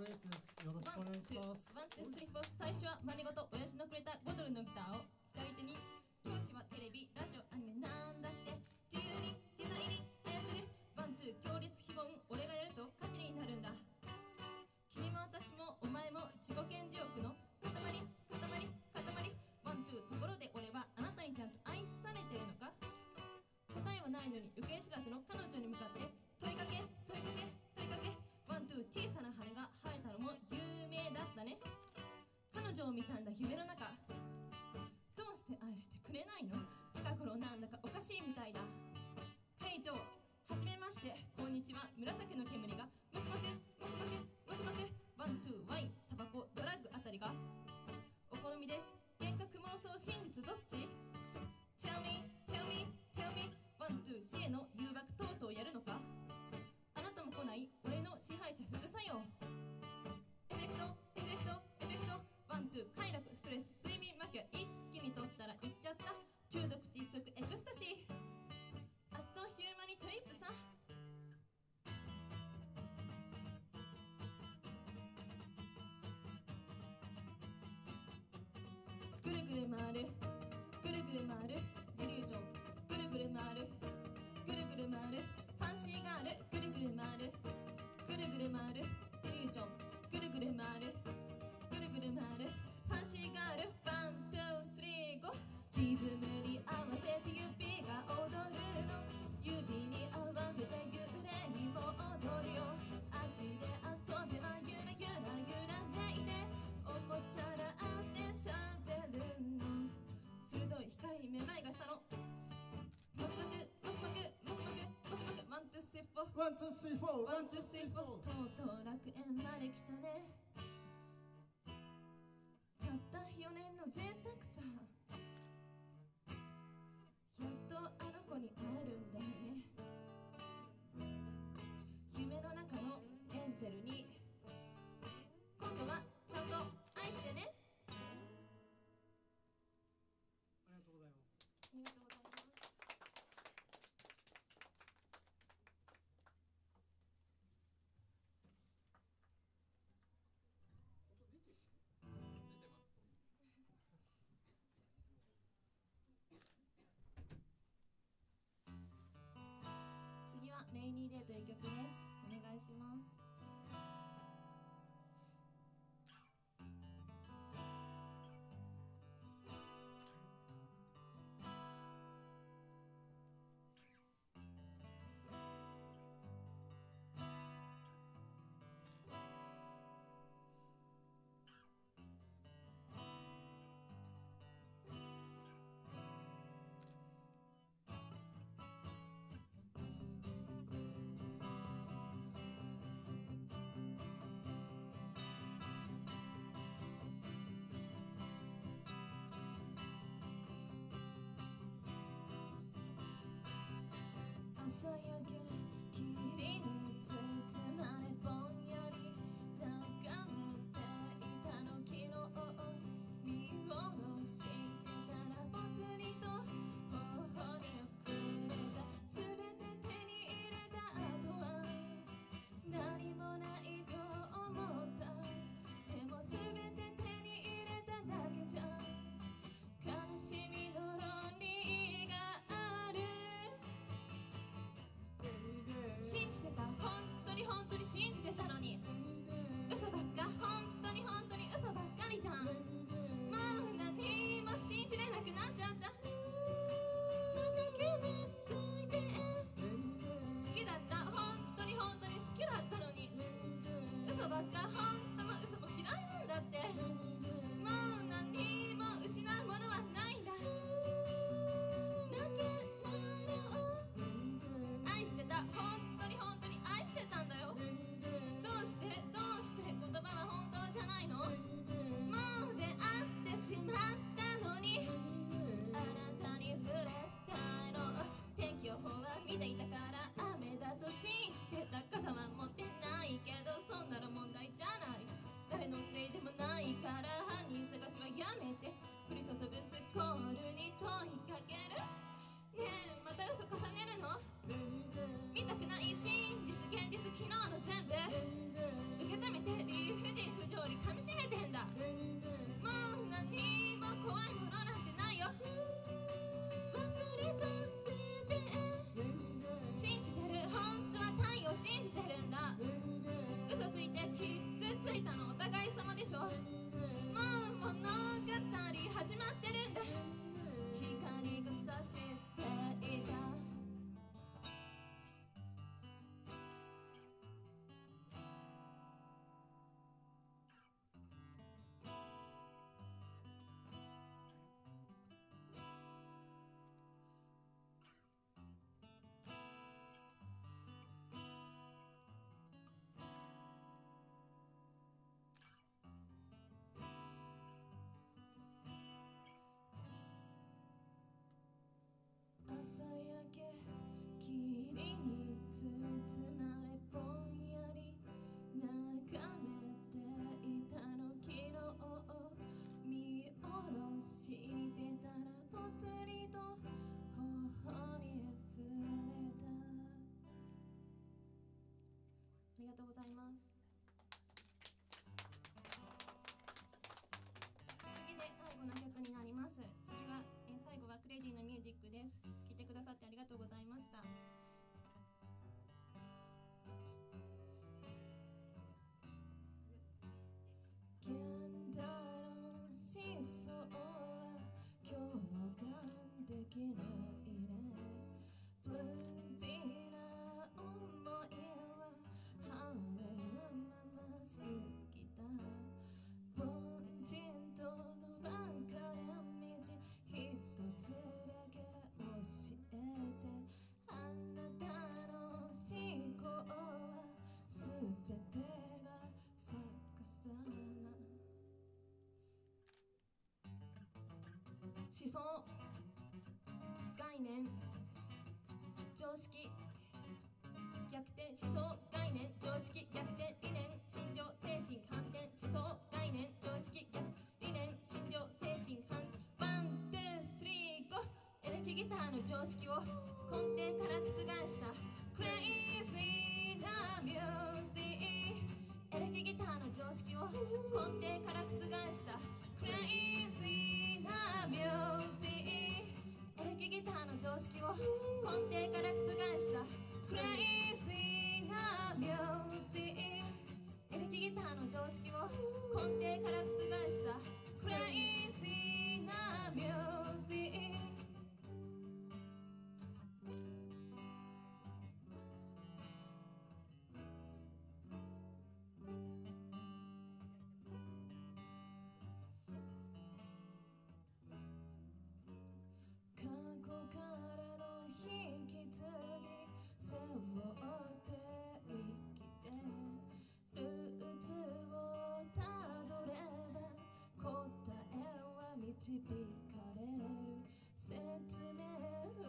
RS ですよろしくお願いします。 One, two, three, four 最初は真似事親父のくれた5ドルのギターを左手に教師はテレビ、ラジオ、アニメなんだって自由に自在に操る one, two, 強烈非凡俺がやると価値になるんだ君も私もお前も自己顕示欲の塊塊塊 one, two, ところで俺はあなたにちゃんと愛されてるのか答えはないのに行方知らずの彼女に向かって女を見たんだ夢の中。どうして愛してくれないの？近頃なんだかおかしいみたいだ。会長はじめまして。こんにちは。紫の煙がムクムクぐるぐる回る。ぐるぐる回る。デリュージョンぐるぐる回る。ぐるぐる回る。ファンシーガールぐるぐる回る。ぐるぐる回る。デリュージョンぐるぐる回る。ぐるぐる回る。ファンシーガールOne two three four one two three four とうとう楽園まで来たね。たった4年の贅沢さ。やっとあの子に会えるんだ。します。でいたから雨だと知ってた傘は持ってないけどそんなら問題じゃない誰のせいでもないから犯人探しはやめて降り注ぐスコールに問いかける。ねえまた嘘重ねるの？見たくない真実現実昨日の全部受け止めて理不尽不条理噛みしめてんだ。もう何も怖い思想概念。常識。逆転思想概念。常識。逆転理念。心情精神反転思想概念。常識。逆理念。心情精神反転 one two three go エレキギターの常識を根底から覆した。クレイジー。導かれる。説明不要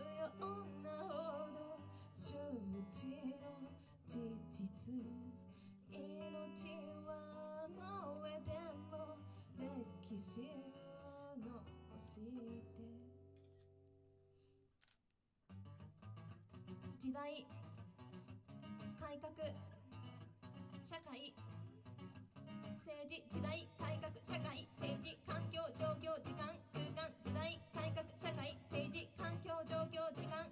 なほど周知の事実命は燃えても歴史を残して。時代改革社会政治時代改革社会政治。時間空間時代改革社会政治環境状況時間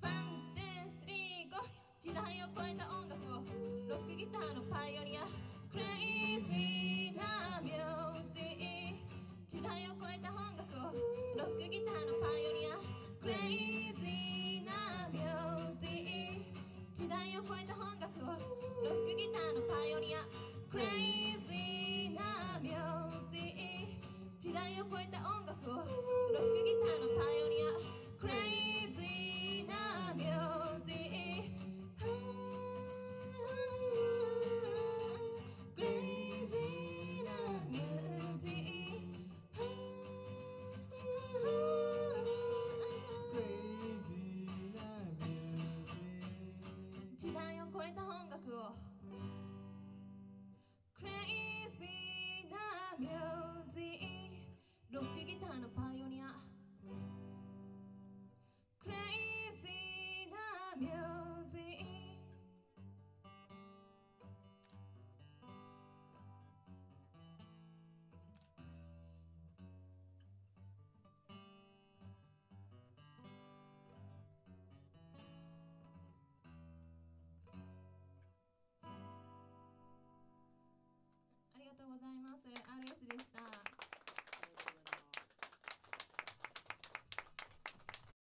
one two three go 時代を超えた音楽を。ロックギターのパイオニア界のパイオニア。なミュージありがとうございます。RS でした。